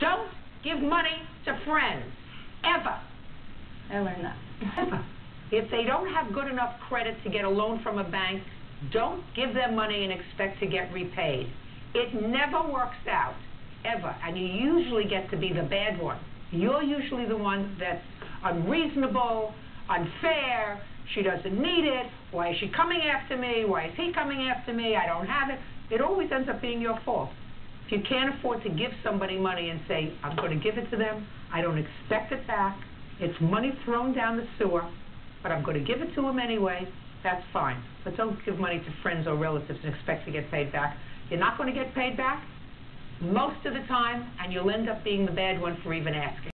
Don't give money to friends. Ever. I learned that. Ever. If they don't have good enough credit to get a loan from a bank, don't give them money and expect to get repaid. It never works out, ever, and you usually get to be the bad one. You're usually the one that's unreasonable, unfair, she doesn't need it, why is she coming after me, why is he coming after me, I don't have it. It always ends up being your fault. If you can't afford to give somebody money and say, I'm going to give it to them, I don't expect it back, it's money thrown down the sewer, but I'm going to give it to them anyway, that's fine. But don't give money to friends or relatives and expect to get paid back. You're not going to get paid back most of the time, and you'll end up being the bad one for even asking.